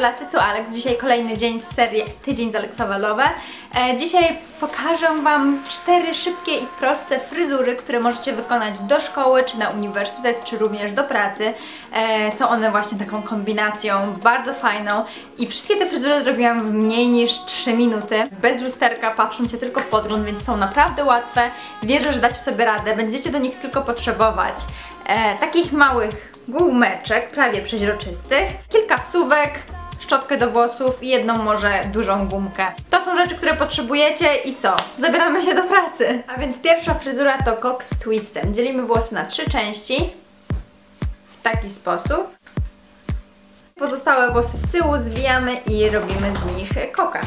Wlasy, tu Alex. Dzisiaj kolejny dzień z serii Tydzień z Aleksowa Love. E, dzisiaj pokażę Wam cztery szybkie i proste fryzury, które możecie wykonać do szkoły, czy na uniwersytet, czy również do pracy. E, są one właśnie taką kombinacją bardzo fajną i wszystkie te fryzury zrobiłam w mniej niż 3 minuty, bez lusterka, patrząc się tylko w podgląd, więc są naprawdę łatwe. Wierzę, że dacie sobie radę, będziecie do nich tylko potrzebować e, takich małych gumeczek, prawie przeźroczystych, kilka wsówek, szczotkę do włosów i jedną może dużą gumkę. To są rzeczy, które potrzebujecie i co? Zabieramy się do pracy! A więc pierwsza fryzura to Cox Twistem. Dzielimy włosy na trzy części w taki sposób. Pozostałe włosy z tyłu zwijamy i robimy z nich koka.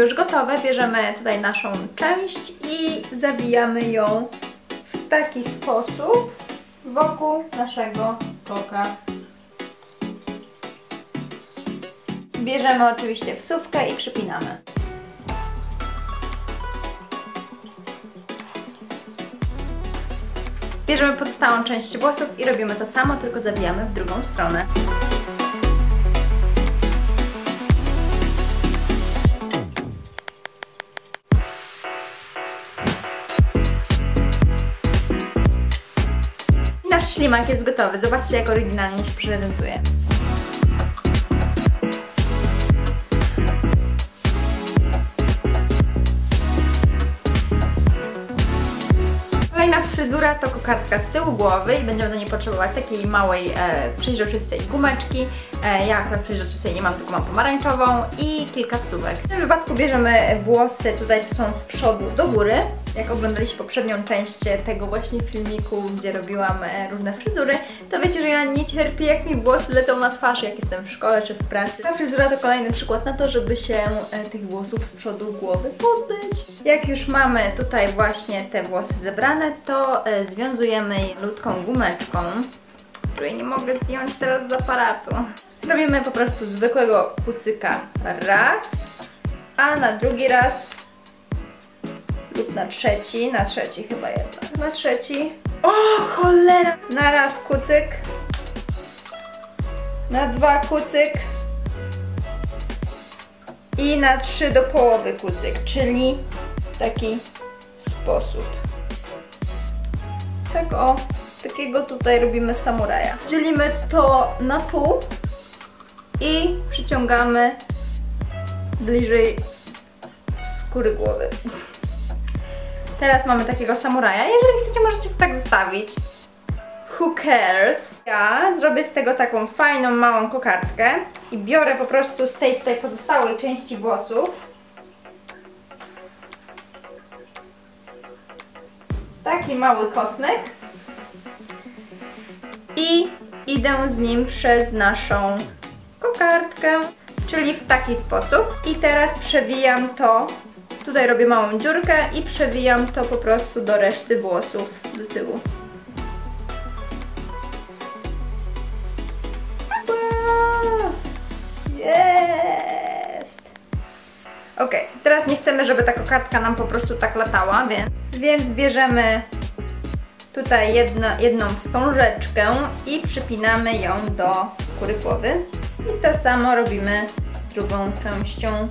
Już gotowe, bierzemy tutaj naszą część i zawijamy ją w taki sposób wokół naszego koka. Bierzemy oczywiście wsówkę i przypinamy. Bierzemy pozostałą część włosów i robimy to samo, tylko zawijamy w drugą stronę. Ślimak jest gotowy. Zobaczcie, jak oryginalnie się prezentuje. Kolejna fryzura to kokardka z tyłu głowy i będziemy do niej potrzebować takiej małej, e, przeźroczystej gumeczki. E, ja akurat przeźroczystej nie mam, tylko mam pomarańczową i kilka wsówek. W tym wypadku bierzemy włosy, tutaj są z przodu do góry. Jak oglądaliście poprzednią część tego właśnie filmiku, gdzie robiłam e, różne fryzury, to wiecie, że ja nie cierpię jak mi włosy lecą na twarz, jak jestem w szkole czy w pracy. Ta fryzura to kolejny przykład na to, żeby się e, tych włosów z przodu głowy pozbyć. Jak już mamy tutaj właśnie te włosy zebrane, to e, związujemy je lutką gumeczką, której nie mogę zdjąć teraz z aparatu. Robimy po prostu zwykłego kucyka raz, a na drugi raz lub na trzeci, na trzeci chyba jednak, na trzeci. O cholera! Na raz kucyk, na dwa kucyk i na trzy do połowy kucyk, czyli w taki sposób. Tak o, takiego tutaj robimy samuraja. Dzielimy to na pół i przyciągamy bliżej skóry głowy. Teraz mamy takiego samuraja. Jeżeli chcecie, możecie to tak zostawić. Who cares? Ja zrobię z tego taką fajną, małą kokardkę i biorę po prostu z tej tutaj pozostałej części włosów taki mały kosmyk i idę z nim przez naszą kokardkę, czyli w taki sposób. I teraz przewijam to, tutaj robię małą dziurkę i przewijam to po prostu do reszty włosów do tyłu. Jest! Ok, teraz nie chcemy, żeby ta kokardka nam po prostu tak latała, więc, więc bierzemy tutaj jedno, jedną wstążeczkę i przypinamy ją do skóry głowy. I to samo robimy z drugą częścią.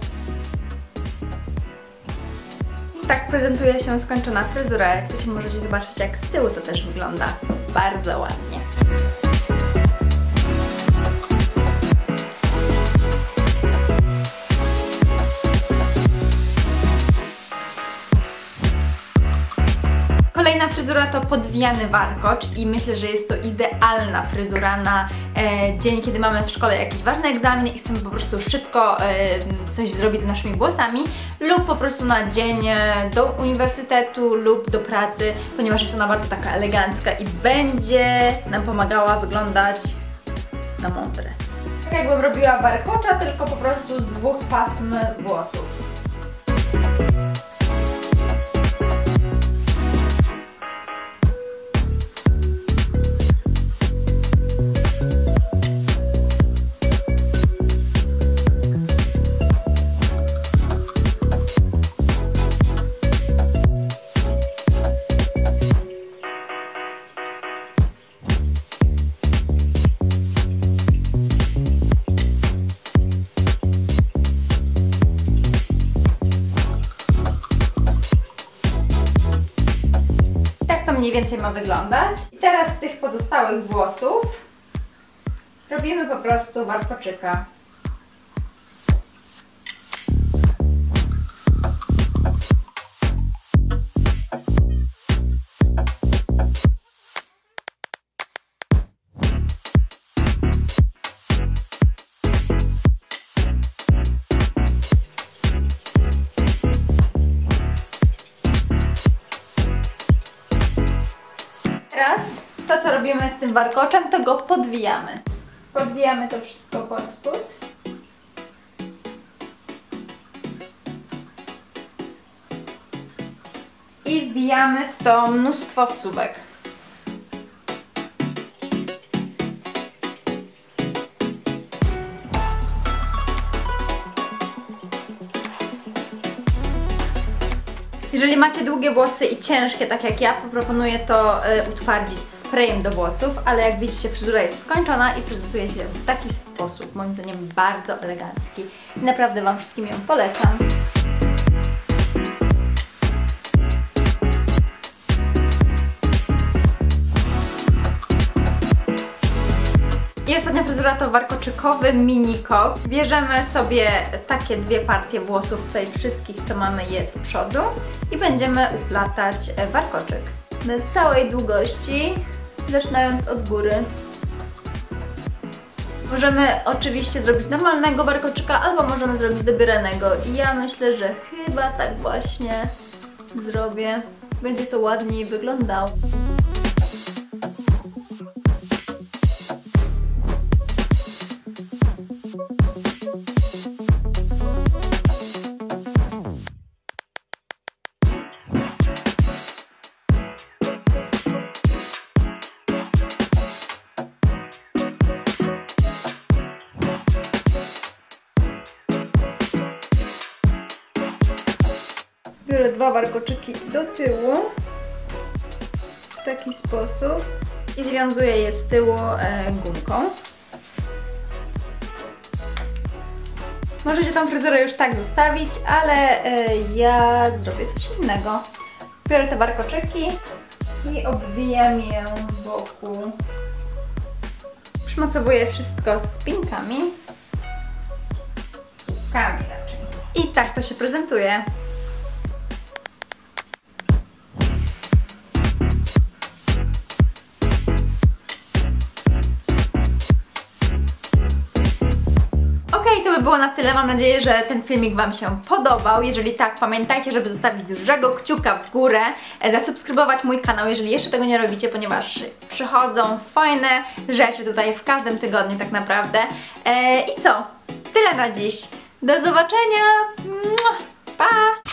Tak prezentuje się skończona fryzura. Jak chcecie możecie zobaczyć jak z tyłu to też wygląda bardzo ładnie. Fryzura to podwijany warkocz i myślę, że jest to idealna fryzura na e, dzień, kiedy mamy w szkole jakiś ważny egzamin i chcemy po prostu szybko e, coś zrobić z naszymi włosami lub po prostu na dzień e, do uniwersytetu lub do pracy, ponieważ jest ona bardzo taka elegancka i będzie nam pomagała wyglądać na mądre. Tak jakbym robiła warkocza, tylko po prostu z dwóch pasm włosów. Mniej więcej ma wyglądać. I teraz z tych pozostałych włosów robimy po prostu warkoczyka. Z tym warkoczem, to go podwijamy. Podwijamy to wszystko pod spód. I wbijamy w to mnóstwo wsówek. Jeżeli macie długie włosy i ciężkie, tak jak ja, proponuję to y, utwardzić sprayem do włosów, ale jak widzicie fryzura jest skończona i prezentuje się w taki sposób, moim zdaniem bardzo elegancki. Naprawdę Wam wszystkim ją polecam. I ostatnia fryzura to warkoczykowy mini kop. Bierzemy sobie takie dwie partie włosów, tutaj wszystkich co mamy je z przodu i będziemy uplatać warkoczyk. Na całej długości, zaczynając od góry. Możemy oczywiście zrobić normalnego warkoczyka, albo możemy zrobić dobieranego. I ja myślę, że chyba tak właśnie zrobię. Będzie to ładniej wyglądało. Dwa warkoczyki do tyłu w taki sposób i związuję je z tyłu e, gumką. Możecie tą fryzurę już tak zostawić, ale e, ja zrobię coś innego. Biorę te warkoczyki i obwijam je wokół. Przymocowuję wszystko z pinkami. Słupkami raczej. I tak to się prezentuje. By było na tyle. Mam nadzieję, że ten filmik Wam się podobał. Jeżeli tak, pamiętajcie, żeby zostawić dużego kciuka w górę, e, zasubskrybować mój kanał, jeżeli jeszcze tego nie robicie, ponieważ przychodzą fajne rzeczy tutaj w każdym tygodniu tak naprawdę. E, I co? Tyle na dziś. Do zobaczenia! Pa!